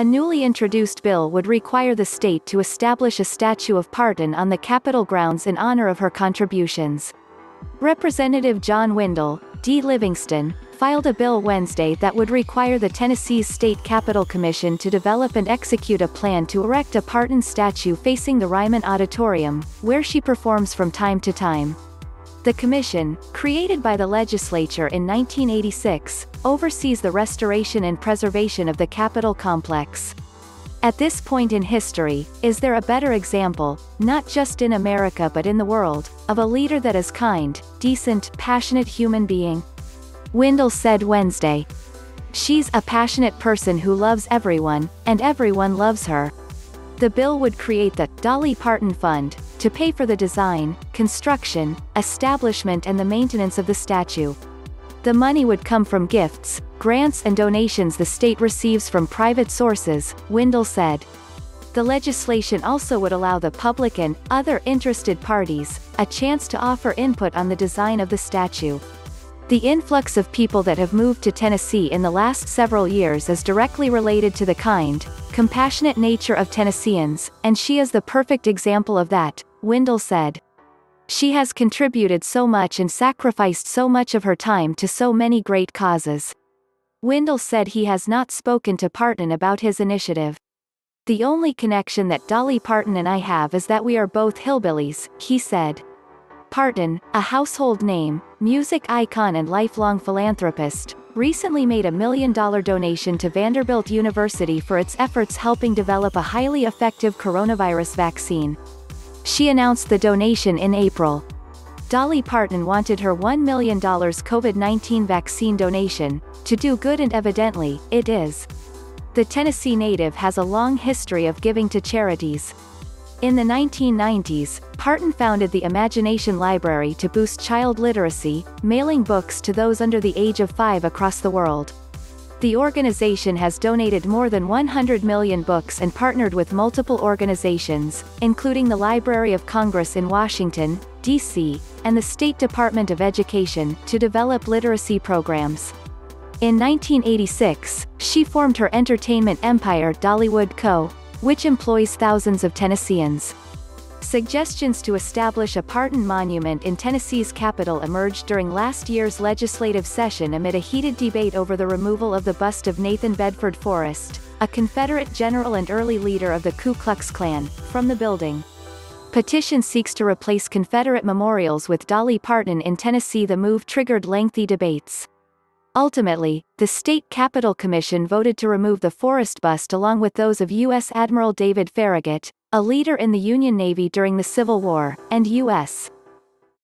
A newly introduced bill would require the state to establish a statue of Parton on the Capitol grounds in honor of her contributions. Representative John Windle, D. Livingston, filed a bill Wednesday that would require the Tennessee's State Capitol Commission to develop and execute a plan to erect a Parton statue facing the Ryman Auditorium, where she performs from time to time. The commission, created by the legislature in 1986, oversees the restoration and preservation of the Capitol complex. At this point in history, is there a better example, not just in America but in the world, of a leader that is kind, decent, passionate human being? Windle said Wednesday. She's a passionate person who loves everyone, and everyone loves her. The bill would create the Dolly Parton Fund, to pay for the design, construction, establishment and the maintenance of the statue. The money would come from gifts, grants and donations the state receives from private sources, Windle said. The legislation also would allow the public and other interested parties a chance to offer input on the design of the statue. The influx of people that have moved to Tennessee in the last several years is directly related to the kind, compassionate nature of Tennesseans, and she is the perfect example of that, Windle said. She has contributed so much and sacrificed so much of her time to so many great causes. Windle said he has not spoken to Parton about his initiative. The only connection that Dolly Parton and I have is that we are both hillbillies, he said. Parton, a household name, music icon and lifelong philanthropist, recently made a million-dollar donation to Vanderbilt University for its efforts helping develop a highly effective coronavirus vaccine. She announced the donation in April. Dolly Parton wanted her $1 million COVID-19 vaccine donation, to do good and evidently, it is. The Tennessee native has a long history of giving to charities. In the 1990s, Parton founded the Imagination Library to boost child literacy, mailing books to those under the age of five across the world. The organization has donated more than 100 million books and partnered with multiple organizations, including the Library of Congress in Washington, D.C., and the State Department of Education, to develop literacy programs. In 1986, she formed her entertainment empire Dollywood Co., which employs thousands of Tennesseans. Suggestions to establish a Parton monument in Tennessee's capital emerged during last year's legislative session amid a heated debate over the removal of the bust of Nathan Bedford Forrest, a Confederate general and early leader of the Ku Klux Klan, from the building. Petition seeks to replace Confederate memorials with Dolly Parton in Tennessee. The move triggered lengthy debates. Ultimately, the State Capitol Commission voted to remove the Forrest bust along with those of U.S. Admiral David Farragut, a leader in the Union Navy during the Civil War, and U.S.